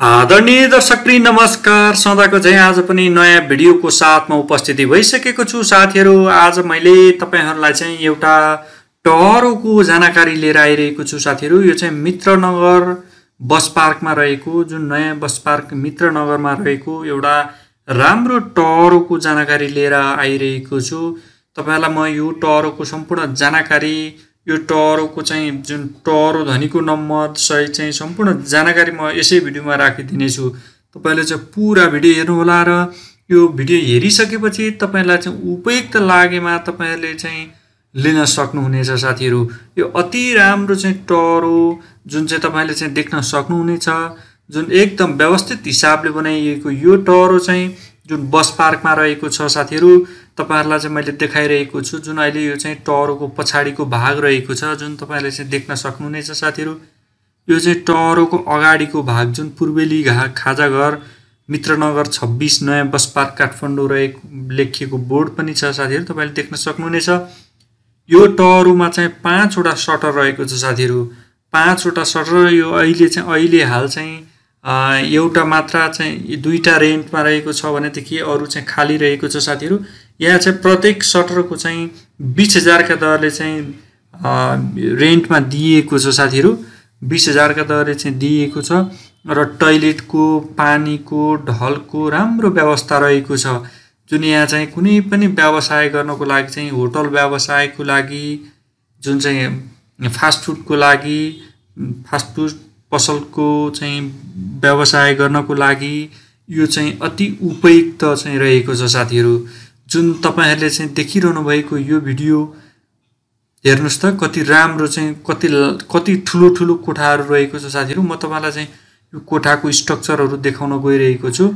आदरणीय दर्शकवृन्द नमस्कार। सदाको चाहिँ आज पनि नयाँ भिडियोको साथमा उपस्थिति भइसकेको छु। साथीहरू आज मैले तपाईँहरूलाई चाहिँ एउटा टहरोको जानकारी लिएर आइरहेको छु। साथीहरू यो चाहिँ मित्रनगर बस पार्कमा रहेको जुन नयाँ बस पार्क मित्रनगरमा रहेको एउटा राम्रो टहरोको जानकारी लिएर आइरहेको छु। तपाईँहरूलाई म यो टहरोको सम्पूर्ण जानकारी यो टहरोको चाहिँ जुन टहरो धनीको नम्बर सहित चाहिँ सम्पूर्ण जानकारी म यसै भिडियोमा राखिदिनेछु। तपाईँले चाहिँ पुरा भिडियो हेर्नुहोला र यो भिडियो हेरिसकेपछि तपाईँलाई चाहिँ उपयुक्त लागेमा तपाईँहरूले चाहिँ लिन सक्नुहुनेछ साथीहरू। यो अति राम्रो चाहिँ टहरो जुन चाहिँ तपाईँले चाहिँ देख्न सक्नुहुनेछ जुन एकदम व्यवस्थित हिसाबले बनाइएको यो टहरो चाहिँ जुन बस पार्कमा रहेको छ साथीहरू तपाईँहरूलाई चाहिँ मैले देखाइरहेको छु जुन अहिले यो चाहिँ टहरोको पछाडिको भाग रहेको छ जुन तपाईँले चाहिँ देख्न सक्नुहुनेछ साथीहरू। यो चाहिँ टहरोको अगाडिको भाग जुन पूर्वेली घा खाजा घर मित्रनगर छब्बिस नयाँ बस पार्क काठमाडौँ रहेको लेखिएको बोर्ड पनि छ साथीहरू तपाईँले देख्न सक्नुहुनेछ। यो टहरोमा चाहिँ पाँचवटा सटर रहेको छ साथीहरू। पाँचवटा सटर यो अहिले चाहिँ अहिले हाल चाहिँ एउटा मात्रा चाहिँ दुईवटा रेन्टमा रहेको छ भनेदेखि अरू चाहिँ खाली रहेको छ साथीहरू। यहाँ चाहिँ प्रत्येक सटरको चाहिँ बिस हजारका दरले चाहिँ रेन्टमा दिइएको छ साथीहरू। बिस हजारका दरले चाहिँ दिइएको छ र टोइलेटको पानीको ढलको राम्रो व्यवस्था रहेको छ। जुन यहाँ चाहिँ कुनै पनि व्यवसाय गर्नको लागि चाहिँ होटल व्यवसायको लागि जुन चाहिँ फास्टफुडको लागि फास्टफुड पसलको चाहिँ व्यवसाय गर्नको लागि यो चाहिँ अति उपयुक्त चाहिँ रहेको छ साथीहरू। जुन तपाईँहरूले चाहिँ देखिरहनु भएको यो भिडियो हेर्नुहोस् त कति राम्रो चाहिँ कति कति ठुलो ठुलो कोठाहरू रहेको छ साथीहरू। म तपाईँलाई चाहिँ यो कोठाको स्ट्रक्चरहरू देखाउन गइरहेको छु।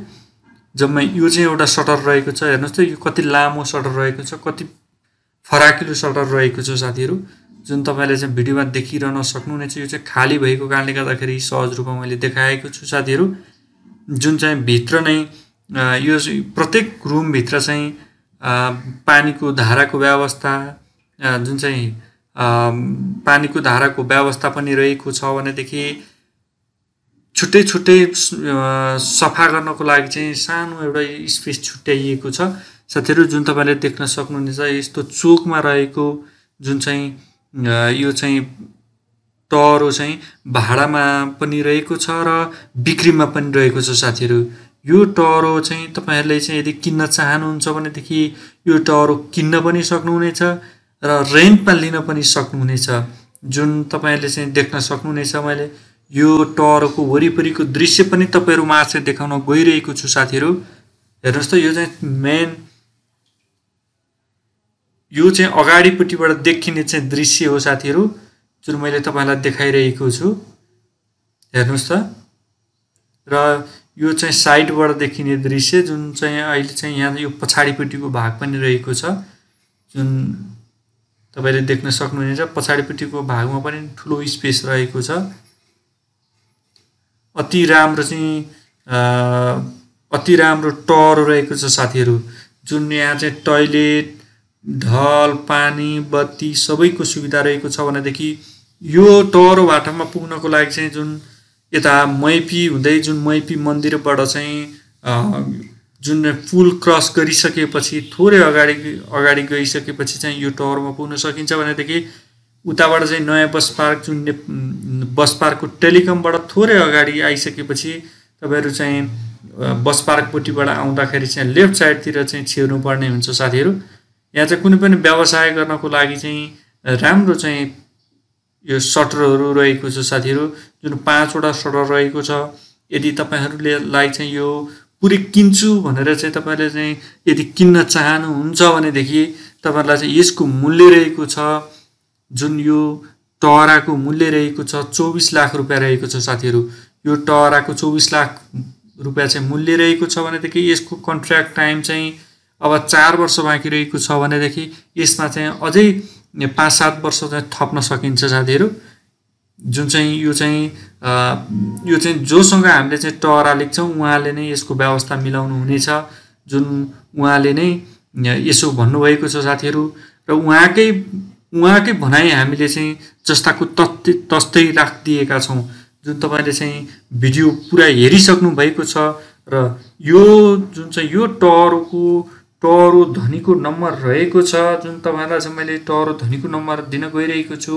जम्मै यो चाहिँ एउटा सटर रहेको छ। हेर्नुहोस् त यो कति लामो सटर रहेको छ कति फराकिलो सटर रहेको छ साथीहरू। जुन तपाईँले चाहिँ भिडियोमा देखिरहन सक्नुहुनेछ यो चाहिँ खाली भएको कारणले गर्दाखेरि सहज रूपमा मैले देखाएको छु साथीहरू। जुन चाहिँ भित्र नै यो प्रत्येक रुमभित्र चाहिँ पानीको धाराको व्यवस्था जुन चाहिँ पानीको धाराको व्यवस्था पनि रहेको छ भनेदेखि छुट्टै छुट्टै सफा गर्नको लागि चाहिँ सानो एउटा स्पेस छुट्याइएको छ। साथीहरू जुन तपाईँले देख्न सक्नुहुनेछ यस्तो चोकमा रहेको जुन चाहिँ यो चाहिँ टहरो चाहिँ भाडामा पनि रहेको छ र बिक्रीमा पनि रहेको छ साथीहरू। यो टहरो चाहिँ तपाईँहरूले चाहिँ यदि किन्न चाहनुहुन्छ भनेदेखि यो टहरो किन्न पनि सक्नुहुनेछ र रेन्टमा लिन पनि सक्नुहुनेछ। जुन तपाईँहरूले चाहिँ देख्न सक्नुहुनेछ मैले यो टहरोको वरिपरिको दृश्य पनि तपाईँहरूमा चाहिँ देखाउन गइरहेको छु साथीहरू। हेर्नुहोस् त यो चाहिँ मेन यो चाहिँ अगाडिपट्टिबाट देखिने चाहिँ दृश्य हो साथीहरू जुन मैले तपाईँलाई देखाइरहेको छु। हेर्नुहोस् त र यो चाहिँ साइडबाट देखिने दृश्य जुन चाहिँ अहिले चाहिँ यहाँ यो पछाडिपट्टिको भाग पनि रहेको छ जुन तपाईँले देख्न सक्नुहुनेछ पछाडिपट्टिको भागमा पनि ठुलो स्पेस रहेको छ। अति राम्रो चाहिँ अति राम्रो टर रहेको छ साथीहरू जुन यहाँ चाहिँ टोइलेट ढल पानी बत्ती सबैको सुविधा रहेको छ भनेदेखि यो टहरो बाटोमा पुग्नको लागि चाहिँ जुन यता मैपी हुँदै जुन मैपी मन्दिरबाट चाहिँ जुन पुल क्रस गरिसकेपछि थोरै अगाडि अगाडि गइसकेपछि चाहिँ यो टहरमा पुग्न सकिन्छ भनेदेखि उताबाट चाहिँ नयाँ बस पार्क जुन बस पार्कको टेलिकमबाट थोरै अगाडि आइसकेपछि तपाईँहरू चाहिँ बस पार्कपट्टिबाट आउँदाखेरि चाहिँ लेफ्ट साइडतिर चाहिँ छिर्नु पर्ने हुन्छ साथीहरू। यहाँ चाहिँ कुनै पनि व्यवसाय गर्नको लागि चाहिँ राम्रो चाहिँ यो सटरहरू रहेको छ साथीहरू जुन पाँचवटा सटर रहेको छ यदि तपाईँहरूले लाई चाहिँ यो पुरै किन्छु भनेर चाहिँ तपाईँले चाहिँ यदि किन्न चाहनुहुन्छ भनेदेखि तपाईँहरूलाई चाहिँ यसको मूल्य रहेको छ जुन यो टहराको मूल्य रहेको छ चौबिस लाख रुपियाँ रहेको छ साथीहरू। यो टहराको चौबिस लाख रुपियाँ चाहिँ मूल्य रहेको छ भनेदेखि यसको कन्ट्र्याक्ट टाइम चाहिँ अब चार वर्ष बाँकी रहेको छ भनेदेखि यसमा चाहिँ अझै पाँच सात वर्ष चाहिँ थप्न सकिन्छ साथीहरू। जुन चाहिँ यो चाहिँ यो चाहिँ जोसँग हामीले चाहिँ टहरा लेख्छौँ उहाँले नै यसको व्यवस्था मिलाउनु हुनेछ। जुन उहाँले नै यसो भन्नुभएको छ साथीहरू र उहाँकै उहाँकै भनाइ हामीले चाहिँ जस्ताको तत्तै तस्तै राखिदिएका छौँ। जुन तपाईँले चाहिँ भिडियो पुरा हेरिसक्नु भएको छ र यो जुन चाहिँ यो टहरको टरो धनीको नम्बर रहेको छ जुन तपाईँलाई चाहिँ मैले टरो धनीको नम्बर दिन गइरहेको छु।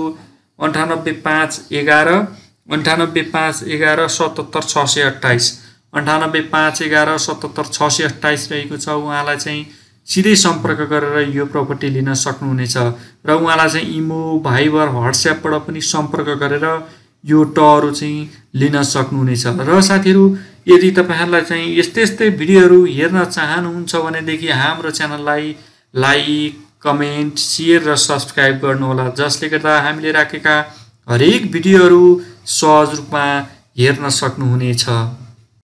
अन्ठानब्बे पाँच एघार अन्ठानब्बे पाँच एघार सतहत्तर छ सय अट्ठाइस। अन्ठानब्बे पाँच एघार सतहत्तर छ सय अट्ठाइस रहेको छ। उहाँलाई चाहिँ सिधै सम्पर्क गरेर यो प्रपर्टी लिन सक्नुहुनेछ र उहाँलाई चाहिँ इमो भाइबर वाट्सएपबाट पनि सम्पर्क गरेर यो टहरू चाहिँ लिन सक्नुहुनेछ। र साथीहरू यदि तपाईँहरूलाई चाहिँ यस्तै यस्तै भिडियोहरू हेर्न चाहनुहुन्छ भनेदेखि हाम्रो च्यानललाई लाइक कमेन्ट सेयर र सब्सक्राइब गर्नुहोला जसले गर्दा हामीले राखेका हरेक भिडियोहरू सहज रूपमा हेर्न सक्नुहुनेछ।